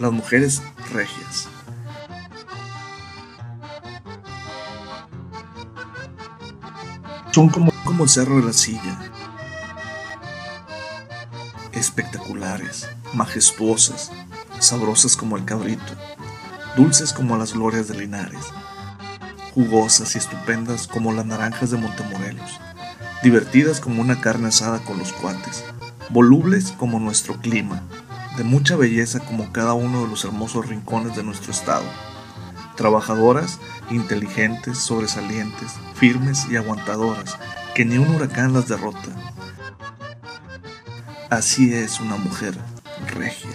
las mujeres regias. Son como, el cerro de la silla, espectaculares, majestuosas, sabrosas como el cabrito, dulces como las glorias de Linares, jugosas y estupendas como las naranjas de Montemorelos, divertidas como una carne asada con los cuates, volubles como nuestro clima, de mucha belleza como cada uno de los hermosos rincones de nuestro estado, trabajadoras, inteligentes, sobresalientes, firmes y aguantadoras, que ni un huracán las derrota. Así es una mujer regia.